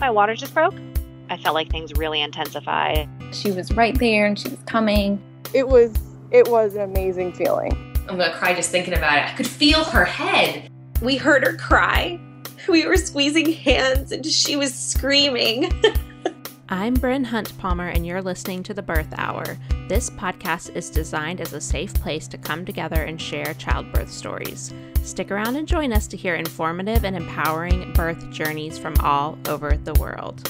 my water just broke. I felt like things really intensified. She was right there and she was coming. It was it was an amazing feeling. I'm gonna cry just thinking about it. I could feel her head. We heard her cry. We were squeezing hands and she was screaming. I'm Bryn Huntpalmer, and you're listening to The Birth Hour. This podcast is designed as a safe place to come together and share childbirth stories. Stick around and join us to hear informative and empowering birth journeys from all over the world.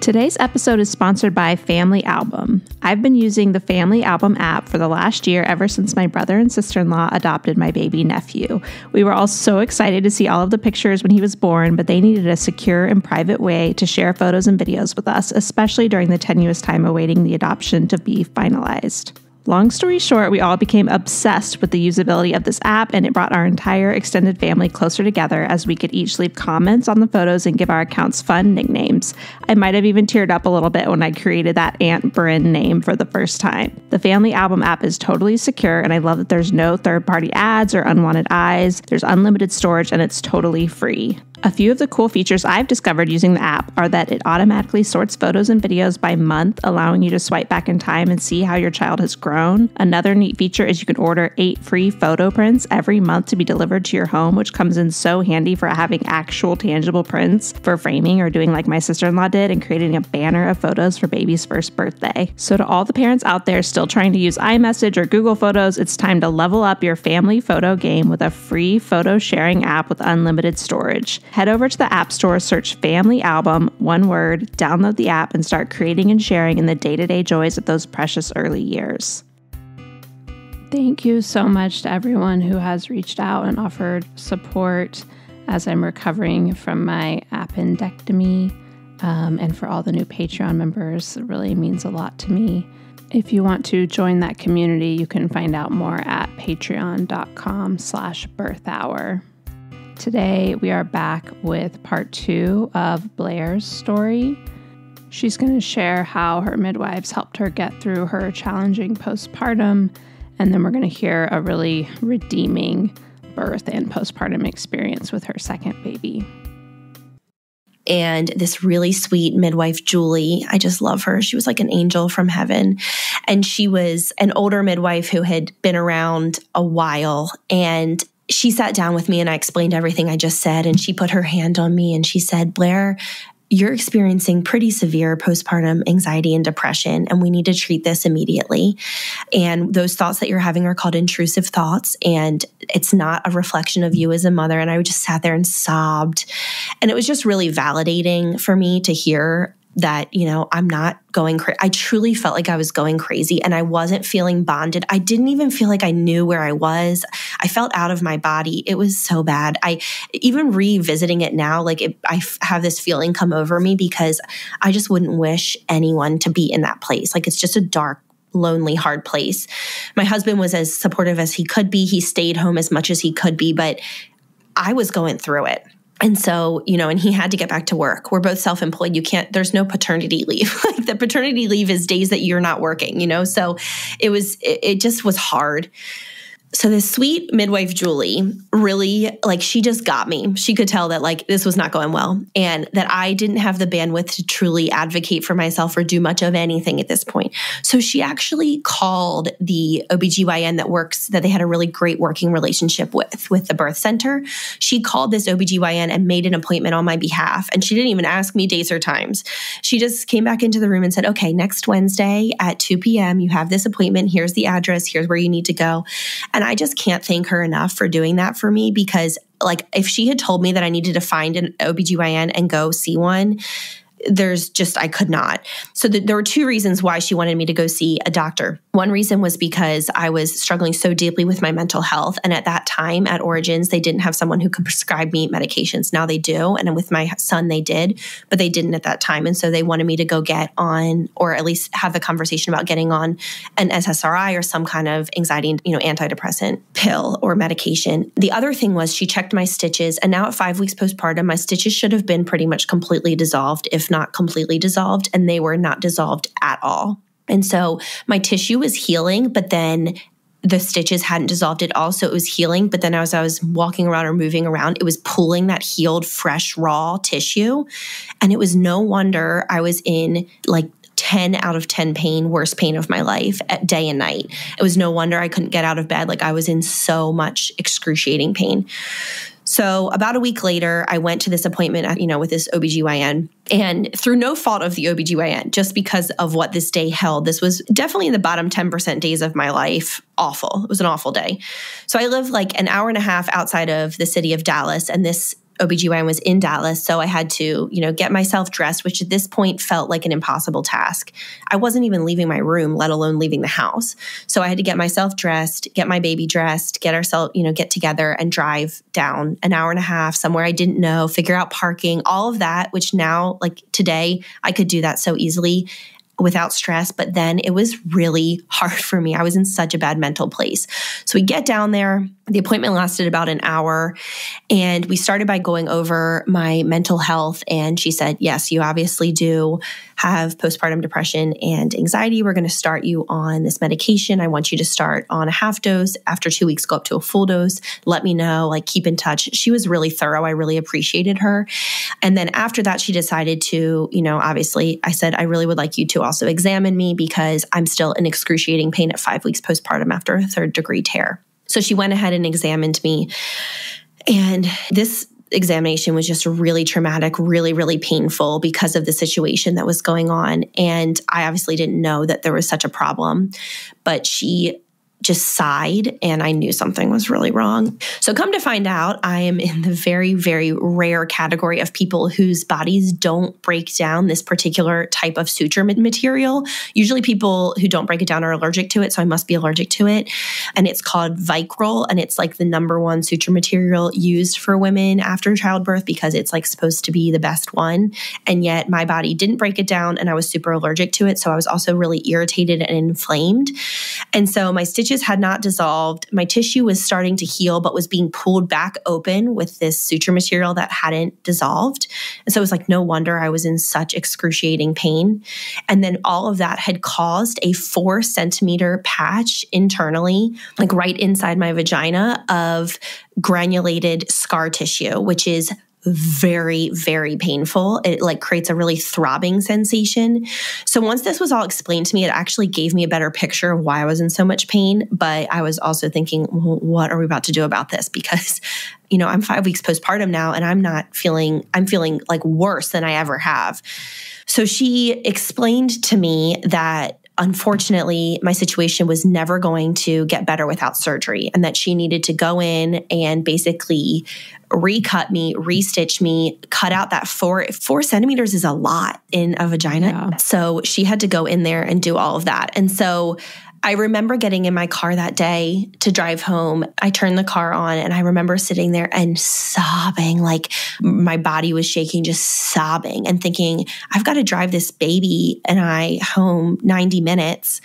Today's episode is sponsored by Family Album. I've been using the Family Album app for the last year ever since my brother and sister in law adopted my baby nephew. We were all so excited to see all of the pictures when he was born, but they needed a secure and private way to share photos and videos with us, especially during the tenuous time awaiting the adoption to be finalized. Long story short, we all became obsessed with the usability of this app, and it brought our entire extended family closer together as we could each leave comments on the photos and give our accounts fun nicknames. I might have even teared up a little bit when I created that Aunt Bryn name for the first time. The Family Album app is totally secure, and I love that there's no third party ads or unwanted eyes. There's unlimited storage, and it's totally free. A few of the cool features I've discovered using the app are that it automatically sorts photos and videos by month, allowing you to swipe back in time and see how your child has grown. Another neat feature is you can order eight free photo prints every month to be delivered to your home, which comes in so handy for having actual tangible prints for framing or doing like my sister in law did and creating a banner of photos for baby's first birthday. So, to all the parents out there still trying to use iMessage or Google Photos, it's time to level up your family photo game with a free photo sharing app with unlimited storage. Head over to the App Store, search Family Album, one word, download the app, and start creating and sharing in the day to day joys of those precious early years. Thank you so much to everyone who has reached out and offered support as I'm recovering from my appendectomy. Um, and for all the new Patreon members, it really means a lot to me. If you want to join that community, you can find out more at patreon.com slash birthhour. Today, we are back with part two of Blair's story. She's going to share how her midwives helped her get through her challenging postpartum, and then we're going to hear a really redeeming birth and postpartum experience with her second baby. And this really sweet midwife, Julie, I just love her. She was like an angel from heaven. And she was an older midwife who had been around a while. And she sat down with me and I explained everything I just said. And she put her hand on me and she said, Blair, you're experiencing pretty severe postpartum anxiety and depression, and we need to treat this immediately. And those thoughts that you're having are called intrusive thoughts, and it's not a reflection of you as a mother. And I just sat there and sobbed. And it was just really validating for me to hear that, you know, I'm not going crazy. I truly felt like I was going crazy and I wasn't feeling bonded. I didn't even feel like I knew where I was. I felt out of my body. It was so bad. I even revisiting it now, like it, I have this feeling come over me because I just wouldn't wish anyone to be in that place. Like it's just a dark, lonely, hard place. My husband was as supportive as he could be. He stayed home as much as he could be, but I was going through it and so you know and he had to get back to work. We're both self-employed. You can't there's no paternity leave. Like the paternity leave is days that you're not working you know? So it was it, it just was hard so this sweet midwife Julie really like she just got me. She could tell that like this was not going well and that I didn't have the bandwidth to truly advocate for myself or do much of anything at this point. So she actually called the OBGYN that works that they had a really great working relationship with with the birth center. She called this OBGYN and made an appointment on my behalf and she didn't even ask me dates or times. She just came back into the room and said, "Okay, next Wednesday at 2 p.m. you have this appointment. Here's the address. Here's where you need to go." And I just can't thank her enough for doing that for me because, like, if she had told me that I needed to find an OBGYN and go see one, there's just, I could not. So the, there were two reasons why she wanted me to go see a doctor. One reason was because I was struggling so deeply with my mental health. And at that time at Origins, they didn't have someone who could prescribe me medications. Now they do. And with my son, they did, but they didn't at that time. And so they wanted me to go get on, or at least have the conversation about getting on an SSRI or some kind of anxiety, you know, antidepressant pill or medication. The other thing was she checked my stitches. And now at five weeks postpartum, my stitches should have been pretty much completely dissolved, if not completely dissolved, and they were not dissolved at all. And so my tissue was healing, but then the stitches hadn't dissolved at all. So it was healing. But then as I was walking around or moving around, it was pulling that healed, fresh, raw tissue. And it was no wonder I was in like 10 out of 10 pain, worst pain of my life at day and night. It was no wonder I couldn't get out of bed. Like I was in so much excruciating pain. So about a week later, I went to this appointment, uh, you know, with this OBGYN and through no fault of the OBGYN, just because of what this day held, this was definitely in the bottom 10% days of my life. Awful. It was an awful day. So I live like an hour and a half outside of the city of Dallas and this OBGYN was in Dallas. So I had to, you know, get myself dressed, which at this point felt like an impossible task. I wasn't even leaving my room, let alone leaving the house. So I had to get myself dressed, get my baby dressed, get ourselves, you know, get together and drive down an hour and a half somewhere I didn't know, figure out parking, all of that, which now, like today, I could do that so easily without stress. But then it was really hard for me. I was in such a bad mental place. So we get down there. The appointment lasted about an hour and we started by going over my mental health and she said yes you obviously do have postpartum depression and anxiety. We're going to start you on this medication. I want you to start on a half dose. After two weeks go up to a full dose. Let me know like keep in touch. She was really thorough. I really appreciated her. And then after that she decided to you know obviously i said i really would like you to also examine me because i'm still in excruciating pain at five weeks postpartum after a third degree tear so she went ahead and examined me. And this examination was just really traumatic, really, really painful because of the situation that was going on. And I obviously didn't know that there was such a problem, but she just sighed and I knew something was really wrong. So, come to find out, I am in the very, very rare category of people whose bodies don't break down this particular type of suture material. Usually, people who don't break it down are allergic to it, so I must be allergic to it. And it's called Vicryl, and it's like the number one suture material used for women after childbirth because it's like supposed to be the best one. And yet, my body didn't break it down, and I was super allergic to it. So, I was also really irritated and inflamed. And so, my stitches had not dissolved. My tissue was starting to heal, but was being pulled back open with this suture material that hadn't dissolved. And so it was like, no wonder I was in such excruciating pain. And then all of that had caused a four centimeter patch internally, like right inside my vagina of granulated scar tissue, which is very very painful. It like creates a really throbbing sensation. So once this was all explained to me it actually gave me a better picture of why i was in so much pain. But i was also thinking well, what are we about to do about this? Because you know i'm 5 weeks postpartum now and i'm not feeling i'm feeling like worse than i ever have. So she explained to me that unfortunately, my situation was never going to get better without surgery, and that she needed to go in and basically recut me, restitch me, cut out that four four centimeters is a lot in a vagina. Yeah. So she had to go in there and do all of that. And so I remember getting in my car that day to drive home. I turned the car on and I remember sitting there and sobbing, like my body was shaking, just sobbing and thinking, I've got to drive this baby and I home 90 minutes.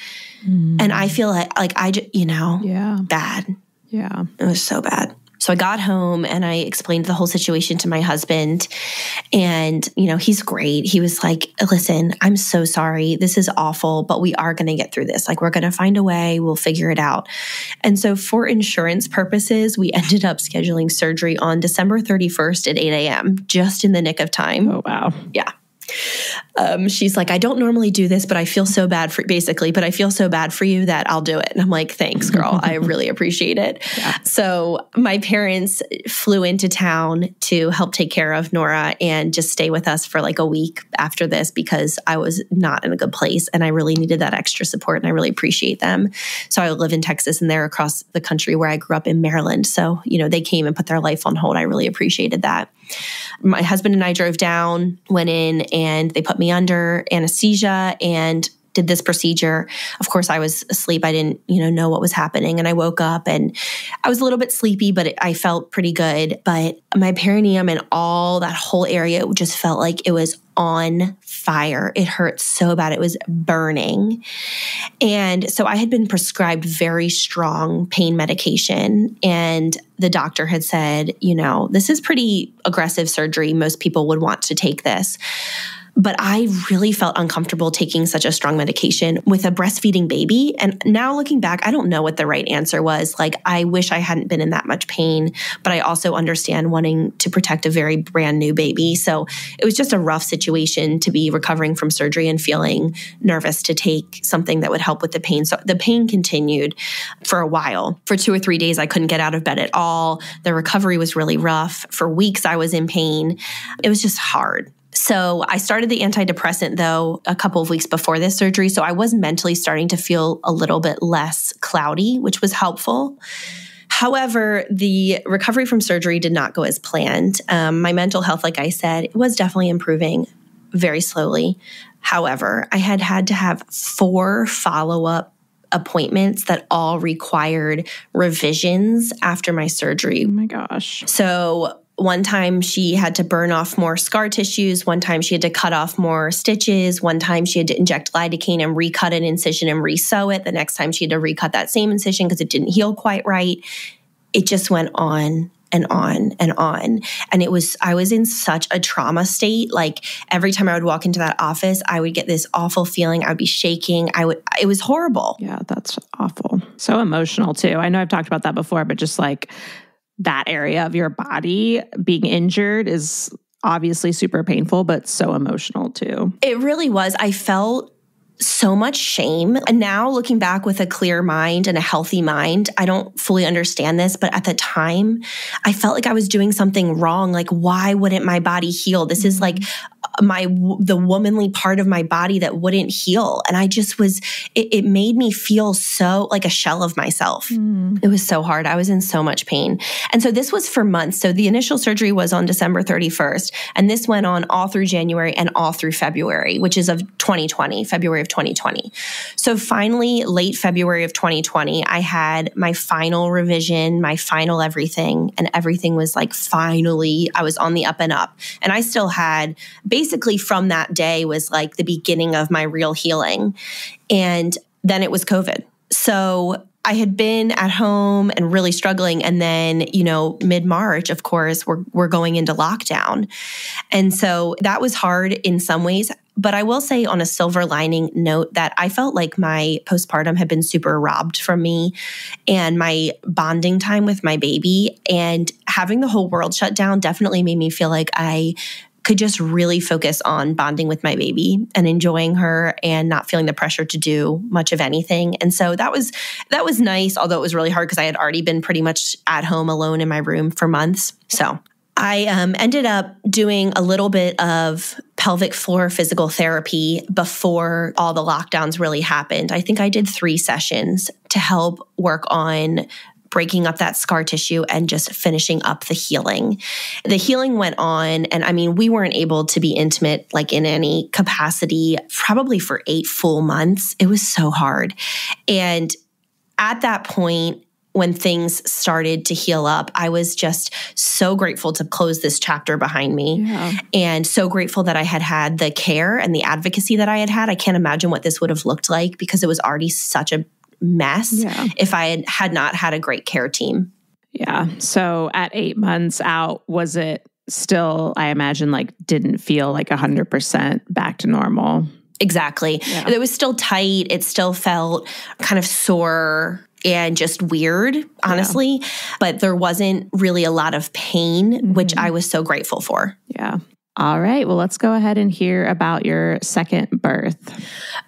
Mm. And I feel like, like I, just, you know, yeah, bad. Yeah. It was so bad. So I got home and I explained the whole situation to my husband. And, you know, he's great. He was like, listen, I'm so sorry. This is awful, but we are going to get through this. Like, we're going to find a way. We'll figure it out. And so, for insurance purposes, we ended up scheduling surgery on December 31st at 8 a.m., just in the nick of time. Oh, wow. Yeah um, she's like, I don't normally do this, but I feel so bad for basically, but I feel so bad for you that I'll do it. And I'm like, thanks, girl. I really appreciate it. Yeah. So my parents flew into town to help take care of Nora and just stay with us for like a week after this because I was not in a good place and I really needed that extra support and I really appreciate them. So I live in Texas and they're across the country where I grew up in Maryland. So, you know, they came and put their life on hold. I really appreciated that. My husband and I drove down, went in, and they put me under anesthesia and did this procedure. Of course, I was asleep. I didn't, you know, know what was happening. And I woke up and I was a little bit sleepy, but it, I felt pretty good. But my perineum and all that whole area just felt like it was on fire. It hurt so bad. It was burning. And so I had been prescribed very strong pain medication. And the doctor had said, you know, this is pretty aggressive surgery. Most people would want to take this. But I really felt uncomfortable taking such a strong medication with a breastfeeding baby. And now looking back, I don't know what the right answer was. Like, I wish I hadn't been in that much pain, but I also understand wanting to protect a very brand new baby. So it was just a rough situation to be recovering from surgery and feeling nervous to take something that would help with the pain. So the pain continued for a while. For two or three days, I couldn't get out of bed at all. The recovery was really rough. For weeks, I was in pain. It was just hard. So I started the antidepressant though a couple of weeks before this surgery. So I was mentally starting to feel a little bit less cloudy, which was helpful. However, the recovery from surgery did not go as planned. Um, my mental health, like I said, was definitely improving very slowly. However, I had had to have four follow up appointments that all required revisions after my surgery. Oh my gosh. So one time she had to burn off more scar tissues. One time she had to cut off more stitches. One time she had to inject lidocaine and recut an incision and resew it. The next time she had to recut that same incision because it didn't heal quite right. It just went on and on and on. And it was, I was in such a trauma state. Like every time I would walk into that office, I would get this awful feeling. I would be shaking. I would, it was horrible. Yeah, that's awful. So emotional too. I know I've talked about that before, but just like that area of your body being injured is obviously super painful, but so emotional too. It really was. I felt so much shame. And now looking back with a clear mind and a healthy mind, I don't fully understand this, but at the time, I felt like I was doing something wrong. Like, why wouldn't my body heal? This is like my the womanly part of my body that wouldn't heal. And i just was it, it made me feel so like a shell of myself. Mm. it was so hard. I was in so much pain. And so this was for months. So the initial surgery was on december 31st and this went on all through january and all through february which is of 2020 february of 2020 so finally late february of 2020 i had my final revision my final everything and everything was like finally i was on the up and up. And i still had basically from that day was like the beginning of my real healing. And then it was COVID. So I had been at home and really struggling. And then, you know, mid March, of course, we're, we're going into lockdown. And so that was hard in some ways. But I will say, on a silver lining note, that I felt like my postpartum had been super robbed from me and my bonding time with my baby. And having the whole world shut down definitely made me feel like I could just really focus on bonding with my baby and enjoying her and not feeling the pressure to do much of anything. And so that was that was nice, although it was really hard because I had already been pretty much at home alone in my room for months. So I um, ended up doing a little bit of pelvic floor physical therapy before all the lockdowns really happened. I think I did three sessions to help work on breaking up that scar tissue and just finishing up the healing. The healing went on, and I mean, we weren't able to be intimate like in any capacity probably for eight full months. It was so hard. And at that point, when things started to heal up, I was just so grateful to close this chapter behind me yeah. and so grateful that I had had the care and the advocacy that I had had. I can't imagine what this would have looked like because it was already such a mess yeah. if I had, had not had a great care team. Yeah. So at eight months out, was it still, I imagine, like didn't feel like 100% back to normal? Exactly. Yeah. It was still tight. It still felt kind of sore and just weird, honestly. Yeah. But there wasn't really a lot of pain, mm-hmm. which I was so grateful for. Yeah. All right. Well, let's go ahead and hear about your second birth.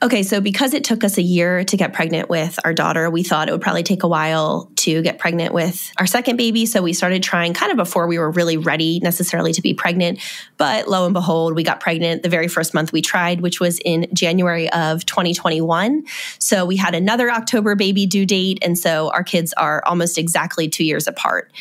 Okay. So, because it took us a year to get pregnant with our daughter, we thought it would probably take a while to get pregnant with our second baby. So, we started trying kind of before we were really ready necessarily to be pregnant. But lo and behold, we got pregnant the very first month we tried, which was in January of 2021. So, we had another October baby due date. And so, our kids are almost exactly two years apart.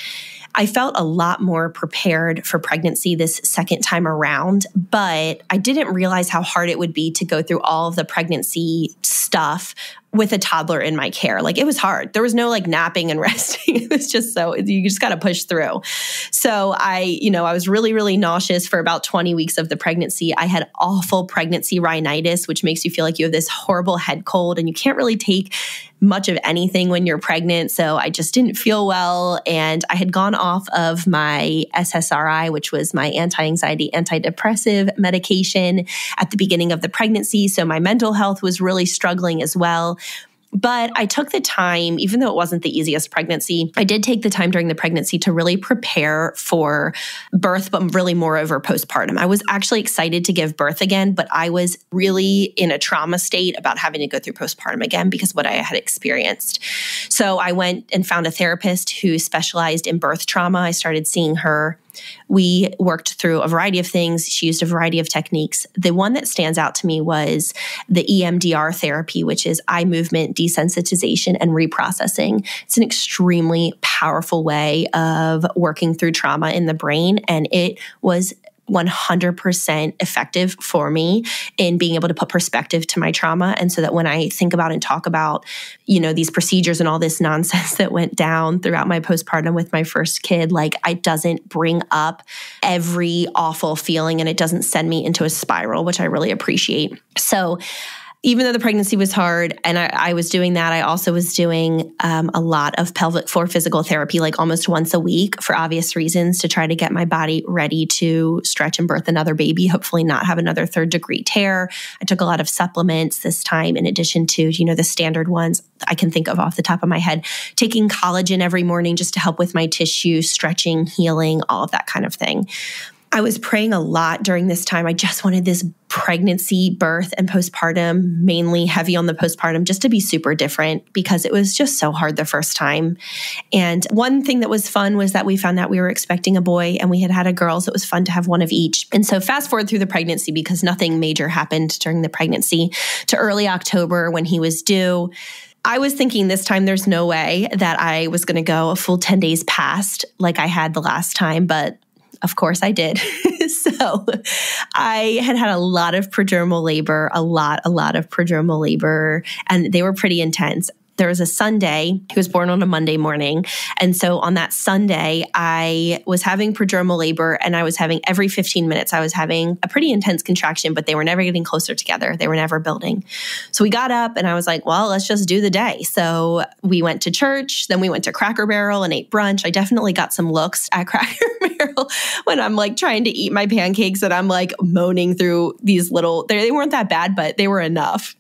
I felt a lot more prepared for pregnancy this second time around, but I didn't realize how hard it would be to go through all of the pregnancy stuff with a toddler in my care. Like it was hard. There was no like napping and resting. It was just so you just got to push through. So I, you know, I was really really nauseous for about 20 weeks of the pregnancy. I had awful pregnancy rhinitis, which makes you feel like you have this horrible head cold and you can't really take much of anything when you're pregnant. So I just didn't feel well. And I had gone off of my SSRI, which was my anti anxiety, antidepressive medication at the beginning of the pregnancy. So my mental health was really struggling as well. But I took the time, even though it wasn't the easiest pregnancy, I did take the time during the pregnancy to really prepare for birth, but really moreover postpartum. I was actually excited to give birth again, but I was really in a trauma state about having to go through postpartum again because what I had experienced. So I went and found a therapist who specialized in birth trauma. I started seeing her we worked through a variety of things. She used a variety of techniques. The one that stands out to me was the EMDR therapy, which is eye movement desensitization and reprocessing. It's an extremely powerful way of working through trauma in the brain. And it was 100% effective for me in being able to put perspective to my trauma. And so that when i think about and talk about you know these procedures and all this nonsense that went down throughout my postpartum with my first kid like it doesn't bring up every awful feeling and it doesn't send me into a spiral which i really appreciate. So even though the pregnancy was hard and I, I was doing that, I also was doing um, a lot of pelvic floor physical therapy, like almost once a week for obvious reasons to try to get my body ready to stretch and birth another baby, hopefully not have another third degree tear. I took a lot of supplements this time, in addition to, you know, the standard ones I can think of off the top of my head, taking collagen every morning just to help with my tissue, stretching, healing, all of that kind of thing. I was praying a lot during this time. I just wanted this pregnancy, birth, and postpartum, mainly heavy on the postpartum, just to be super different because it was just so hard the first time. And one thing that was fun was that we found out we were expecting a boy and we had had a girl. So it was fun to have one of each. And so fast forward through the pregnancy because nothing major happened during the pregnancy to early October when he was due. I was thinking this time there's no way that I was going to go a full 10 days past like I had the last time, but of course, I did. so I had had a lot of prodromal labor, a lot, a lot of prodromal labor, and they were pretty intense there was a Sunday. He was born on a Monday morning. And so on that Sunday, I was having prodromal labor and I was having every 15 minutes, I was having a pretty intense contraction, but they were never getting closer together. They were never building. So we got up and I was like, well, let's just do the day. So we went to church, then we went to Cracker Barrel and ate brunch. I definitely got some looks at Cracker Barrel when I'm like trying to eat my pancakes and I'm like moaning through these little, they weren't that bad, but they were enough.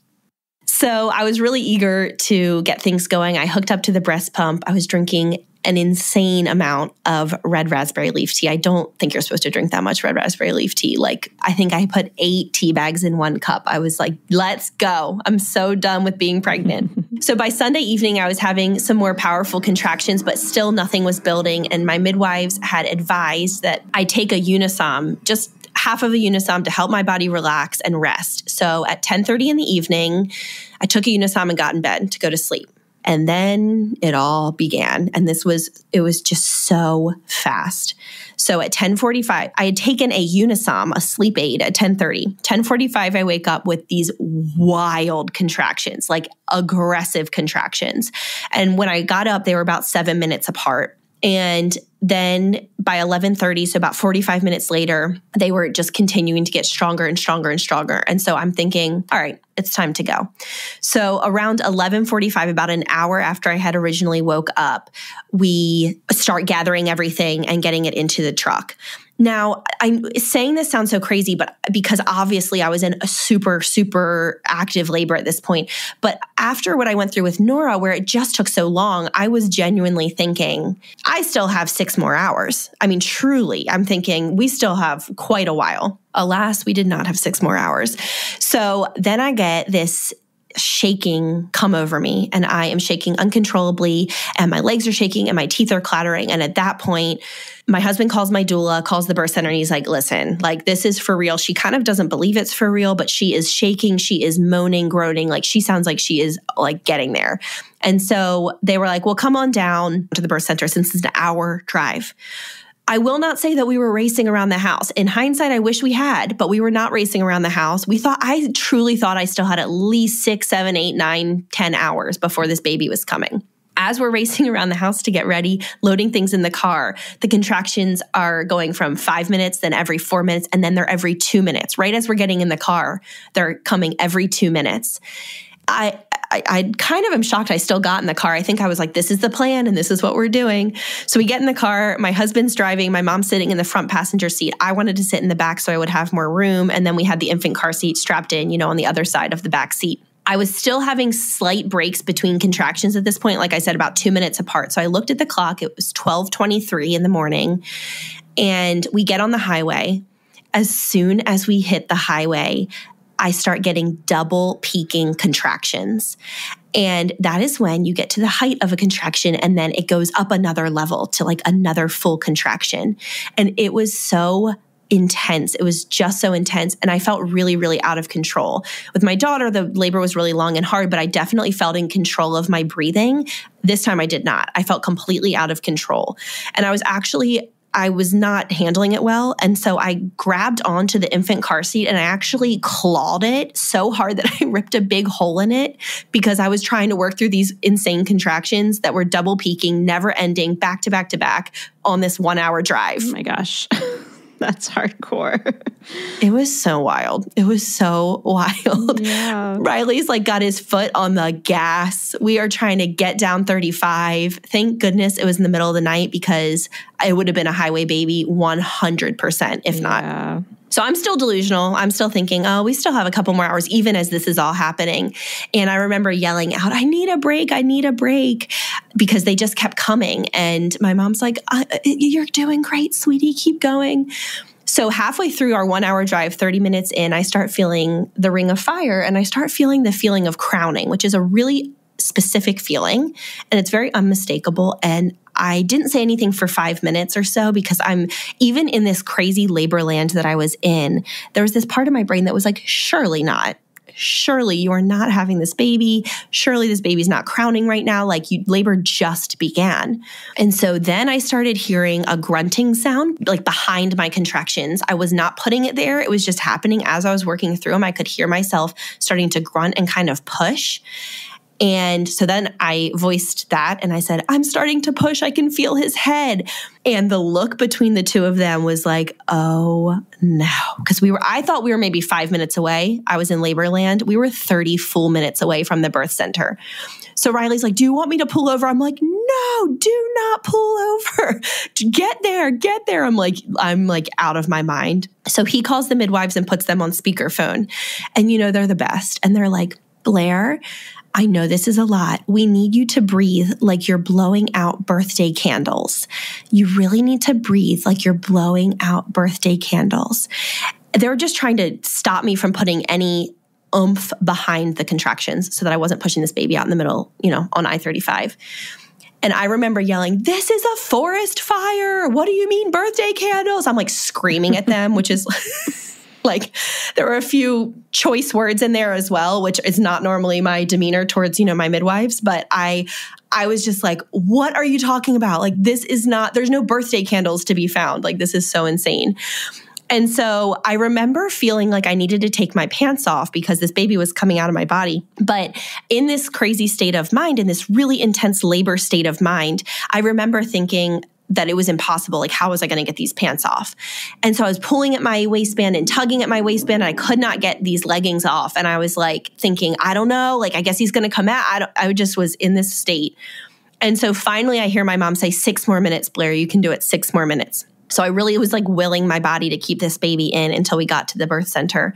So I was really eager to get things going. I hooked up to the breast pump. I was drinking an insane amount of red raspberry leaf tea. I don't think you're supposed to drink that much red raspberry leaf tea. Like, I think I put eight tea bags in one cup. I was like, let's go. I'm so done with being pregnant. so by Sunday evening, I was having some more powerful contractions, but still nothing was building. And my midwives had advised that I take a Unisom just half of a Unisom to help my body relax and rest. So at 10:30 in the evening, I took a Unisom and got in bed to go to sleep. And then it all began. And this was, it was just so fast. So at 1045, I had taken a Unisom, a sleep aid at 1030. 1045, I wake up with these wild contractions, like aggressive contractions. And when I got up, they were about seven minutes apart. And then by 11:30 so about 45 minutes later they were just continuing to get stronger and stronger and stronger. And so i'm thinking all right it's time to go so around 11:45 about an hour after i had originally woke up we start gathering everything and getting it into the truck now, I'm saying this sounds so crazy, but because obviously I was in a super, super active labor at this point. But after what I went through with Nora, where it just took so long, I was genuinely thinking, I still have six more hours. I mean, truly, I'm thinking we still have quite a while. Alas, we did not have six more hours. So then I get this shaking come over me and I am shaking uncontrollably and my legs are shaking and my teeth are clattering. And at that point, my husband calls my doula, calls the birth center, and he's like, listen, like this is for real. She kind of doesn't believe it's for real, but she is shaking. She is moaning, groaning. Like she sounds like she is like getting there. And so they were like, well, come on down to the birth center since it's an hour drive. I will not say that we were racing around the house. In hindsight, I wish we had, but we were not racing around the house. We thought, I truly thought I still had at least six, seven, eight, nine, ten hours before this baby was coming. As we're racing around the house to get ready, loading things in the car, the contractions are going from five minutes, then every four minutes, and then they're every two minutes. Right as we're getting in the car, they're coming every two minutes. I, I, I, kind of am shocked I still got in the car. I think I was like, this is the plan and this is what we're doing. So we get in the car. My husband's driving. My mom's sitting in the front passenger seat. I wanted to sit in the back so I would have more room. And then we had the infant car seat strapped in, you know, on the other side of the back seat. I was still having slight breaks between contractions at this point, like I said, about two minutes apart. So I looked at the clock. It was 1223 in the morning. And we get on the highway. As soon as we hit the highway, I start getting double peaking contractions. And that is when you get to the height of a contraction and then it goes up another level to like another full contraction. And it was so intense. It was just so intense. And I felt really, really out of control. With my daughter, the labor was really long and hard, but I definitely felt in control of my breathing. This time I did not. I felt completely out of control. And I was actually I was not handling it well. And so I grabbed onto the infant car seat and I actually clawed it so hard that I ripped a big hole in it because I was trying to work through these insane contractions that were double peaking, never ending, back to back to back on this one hour drive. Oh my gosh. That's hardcore. It was so wild. It was so wild. Yeah. Riley's like got his foot on the gas. We are trying to get down 35. Thank goodness it was in the middle of the night because it would have been a highway baby 100%, if not. So I'm still delusional. I'm still thinking, oh, we still have a couple more hours, even as this is all happening. And I remember yelling out, I need a break. I need a break because they just kept coming. And my mom's like, uh, you're doing great, sweetie. Keep going. So halfway through our one hour drive, 30 minutes in, I start feeling the ring of fire and I start feeling the feeling of crowning, which is a really specific feeling and it's very unmistakable. And I didn't say anything for five minutes or so because I'm even in this crazy labor land that I was in, there was this part of my brain that was like, surely not. Surely you are not having this baby. Surely this baby's not crowning right now. Like you, labor just began. And so then I started hearing a grunting sound like behind my contractions. I was not putting it there. It was just happening as I was working through them. I could hear myself starting to grunt and kind of push. And so then I voiced that and I said, I'm starting to push. I can feel his head. And the look between the two of them was like, oh no. Because we were, I thought we were maybe five minutes away. I was in labor land. We were 30 full minutes away from the birth center. So Riley's like, Do you want me to pull over? I'm like, No, do not pull over. Get there, get there. I'm like, I'm like out of my mind. So he calls the midwives and puts them on speakerphone. And you know, they're the best. And they're like, Blair, I know this is a lot. We need you to breathe like you're blowing out birthday candles. You really need to breathe like you're blowing out birthday candles. They're just trying to stop me from putting any oomph behind the contractions so that I wasn't pushing this baby out in the middle, you know, on I 35. And I remember yelling, This is a forest fire. What do you mean, birthday candles? I'm like screaming at them, which is. like there were a few choice words in there as well which is not normally my demeanor towards you know my midwives but i i was just like what are you talking about? Like this is not there's no birthday candles to be found. Like this is so insane. And so I remember feeling like I needed to take my pants off because this baby was coming out of my body. But in this crazy state of mind, in this really intense labor state of mind, I remember thinking, that it was impossible. Like, how was I going to get these pants off? And so I was pulling at my waistband and tugging at my waistband. And I could not get these leggings off. And I was like thinking, I don't know. Like, I guess he's going to come out. I, I just was in this state. And so finally, I hear my mom say, Six more minutes, Blair. You can do it. Six more minutes. So I really was like willing my body to keep this baby in until we got to the birth center.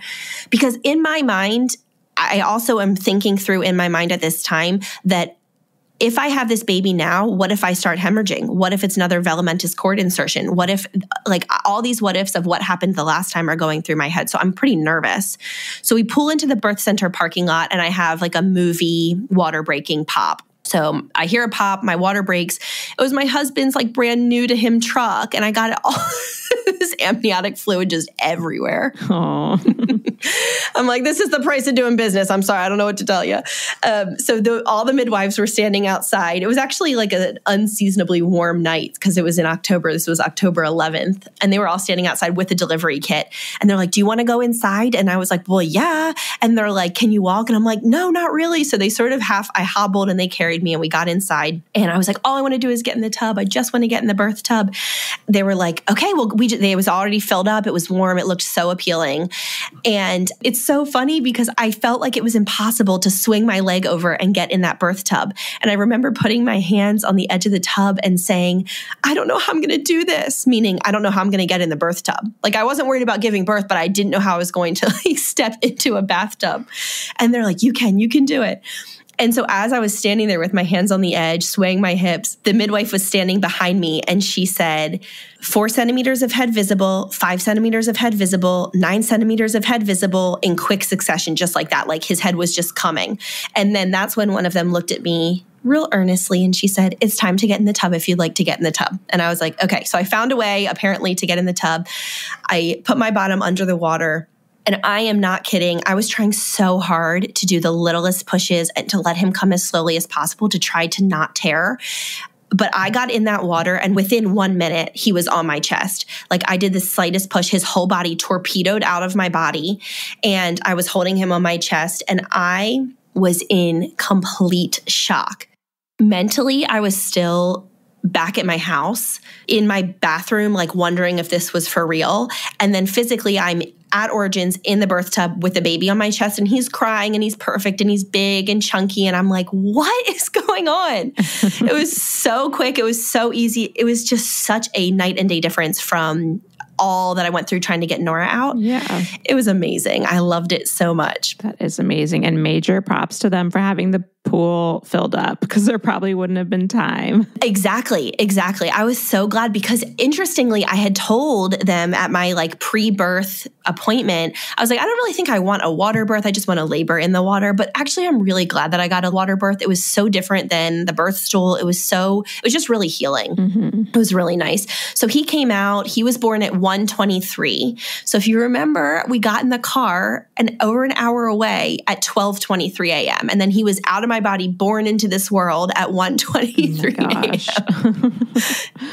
Because in my mind, I also am thinking through in my mind at this time that if I have this baby now, what if I start hemorrhaging? What if it's another velamentous cord insertion? What if, like, all these what ifs of what happened the last time are going through my head? So I'm pretty nervous. So we pull into the birth center parking lot, and I have like a movie water breaking pop. So I hear a pop, my water breaks. It was my husband's like brand new to him truck, and I got it all this amniotic fluid just everywhere. I'm like, this is the price of doing business. I'm sorry, I don't know what to tell you. Um, so the, all the midwives were standing outside. It was actually like an unseasonably warm night because it was in October. This was October 11th, and they were all standing outside with a delivery kit. And they're like, "Do you want to go inside?" And I was like, "Well, yeah." And they're like, "Can you walk?" And I'm like, "No, not really." So they sort of half. I hobbled and they carried me, and we got inside. And I was like, "All I want to do is get in the tub. I just want to get in the birth tub." They were like, "Okay, well, we." It was already filled up. It was warm. It looked so appealing, and it's so funny because I felt like it was impossible to swing my leg over and get in that birth tub. And I remember putting my hands on the edge of the tub and saying, I don't know how I'm going to do this, meaning I don't know how I'm going to get in the birth tub. Like I wasn't worried about giving birth, but I didn't know how I was going to like step into a bathtub. And they're like, you can, you can do it. And so as I was standing there with my hands on the edge, swaying my hips, the midwife was standing behind me and she said, four centimeters of head visible, five centimeters of head visible, nine centimeters of head visible in quick succession, just like that. Like his head was just coming. And then that's when one of them looked at me real earnestly and she said, It's time to get in the tub if you'd like to get in the tub. And I was like, Okay. So I found a way apparently to get in the tub. I put my bottom under the water. And I am not kidding. I was trying so hard to do the littlest pushes and to let him come as slowly as possible to try to not tear but I got in that water and within one minute, he was on my chest. Like I did the slightest push, his whole body torpedoed out of my body. And I was holding him on my chest and I was in complete shock. Mentally, I was still back at my house in my bathroom, like wondering if this was for real. And then physically, I'm at Origins in the birth tub with a baby on my chest, and he's crying and he's perfect and he's big and chunky. And I'm like, what is going on? it was so quick. It was so easy. It was just such a night and day difference from all that I went through trying to get Nora out. Yeah. It was amazing. I loved it so much. That is amazing. And major props to them for having the pool filled up because there probably wouldn't have been time. Exactly, exactly. I was so glad because interestingly, I had told them at my like pre-birth appointment, I was like, I don't really think I want a water birth. I just want to labor in the water. But actually, I'm really glad that I got a water birth. It was so different than the birth stool. It was so, it was just really healing. Mm-hmm. It was really nice. So he came out, he was born at 123. So if you remember, we got in the car and over an hour away at 12:23 a.m. And then he was out of my body, born into this world at 123 oh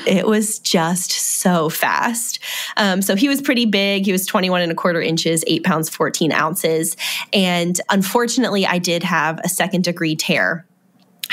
it was just so fast. Um, so he was pretty big. He was 21 and a quarter inches, eight pounds, 14 ounces. And unfortunately, I did have a second degree tear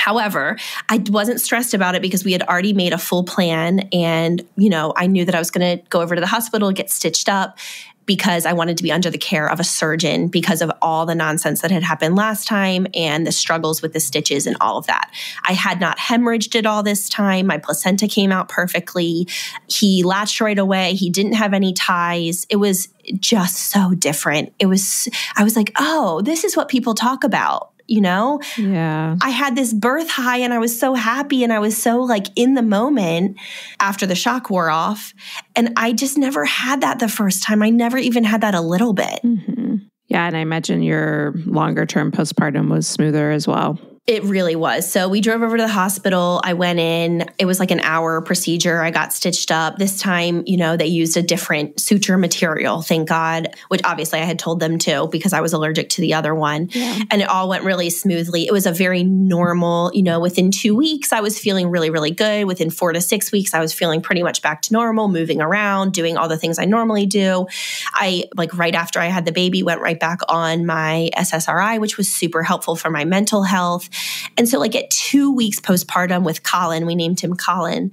However, I wasn't stressed about it because we had already made a full plan and, you know, I knew that I was going to go over to the hospital, get stitched up because I wanted to be under the care of a surgeon because of all the nonsense that had happened last time and the struggles with the stitches and all of that. I had not hemorrhaged at all this time. My placenta came out perfectly. He latched right away. He didn't have any ties. It was just so different. It was, I was like, oh, this is what people talk about you know? Yeah. I had this birth high and I was so happy and I was so like in the moment after the shock wore off. And I just never had that the first time. I never even had that a little bit. Mm-hmm. Yeah. And I imagine your longer term postpartum was smoother as well. It really was. So we drove over to the hospital. I went in. It was like an hour procedure. I got stitched up. This time, you know, they used a different suture material, thank God, which obviously I had told them to because I was allergic to the other one. Yeah. And it all went really smoothly. It was a very normal, you know, within two weeks, I was feeling really, really good. Within four to six weeks, I was feeling pretty much back to normal, moving around, doing all the things I normally do. I, like, right after I had the baby, went right back on my SSRI, which was super helpful for my mental health. And so, like at two weeks postpartum with Colin, we named him Colin.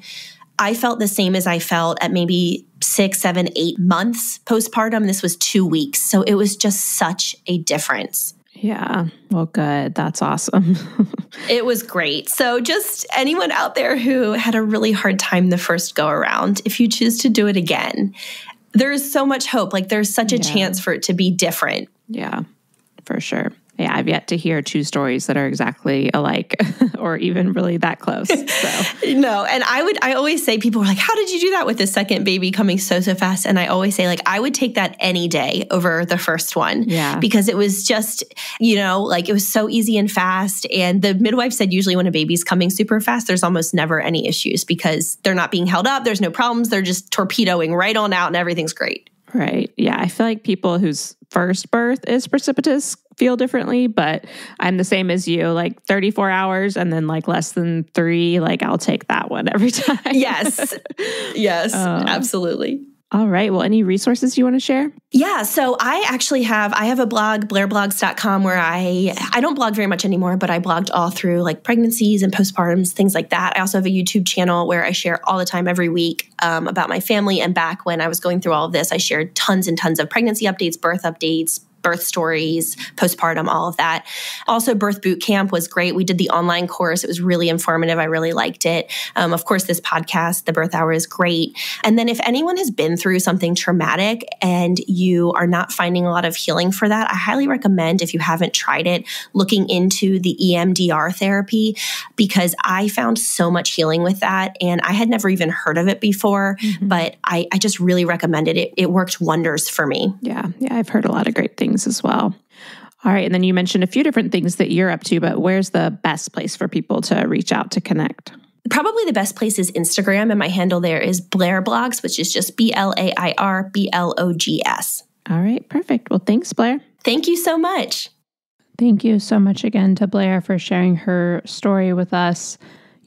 I felt the same as I felt at maybe six, seven, eight months postpartum. This was two weeks. So it was just such a difference. Yeah. Well, good. That's awesome. it was great. So, just anyone out there who had a really hard time the first go around, if you choose to do it again, there's so much hope. Like, there's such a yeah. chance for it to be different. Yeah, for sure. Yeah, I've yet to hear two stories that are exactly alike or even really that close. So. no, and I would I always say people are like, "How did you do that with the second baby coming so so fast?" And I always say like I would take that any day over the first one. Yeah. Because it was just, you know, like it was so easy and fast and the midwife said usually when a baby's coming super fast there's almost never any issues because they're not being held up, there's no problems, they're just torpedoing right on out and everything's great. Right. Yeah. I feel like people whose first birth is precipitous feel differently, but I'm the same as you like 34 hours and then like less than three. Like I'll take that one every time. Yes. yes. Uh, absolutely. All right. Well, any resources you want to share? Yeah, so I actually have I have a blog blairblogs.com where I I don't blog very much anymore, but I blogged all through like pregnancies and postpartums, things like that. I also have a YouTube channel where I share all the time every week um, about my family. And back when I was going through all of this, I shared tons and tons of pregnancy updates, birth updates, birth stories, postpartum, all of that. Also, Birth Boot Camp was great. We did the online course. It was really informative. I really liked it. Um, of course, this podcast, The Birth Hour, is great. And then, if anyone has been through something traumatic and you are not finding a lot of healing for that, I highly recommend, if you haven't tried it, looking into the EMDR therapy because I found so much healing with that. And I had never even heard of it before, mm-hmm. but I, I just really recommended it. It worked wonders for me. Yeah. Yeah. I've heard a lot of great things things as well. All right. And then you mentioned a few different things that you're up to, but where's the best place for people to reach out to connect? Probably the best place is Instagram, and my handle there is Blair Blogs, which is just B L A I R B L O G S. All right. Perfect. Well, thanks, Blair. Thank you so much. Thank you so much again to Blair for sharing her story with us.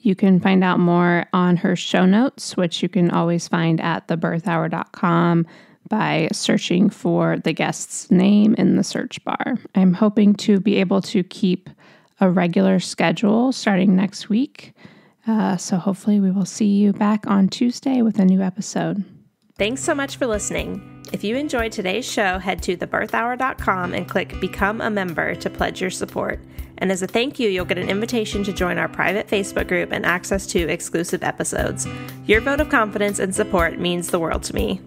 You can find out more on her show notes, which you can always find at thebirthhour.com by searching for the guest's name in the search bar. I'm hoping to be able to keep a regular schedule starting next week. Uh, so hopefully, we will see you back on Tuesday with a new episode. Thanks so much for listening. If you enjoyed today's show, head to thebirthhour.com and click Become a Member to pledge your support. And as a thank you, you'll get an invitation to join our private Facebook group and access to exclusive episodes. Your vote of confidence and support means the world to me.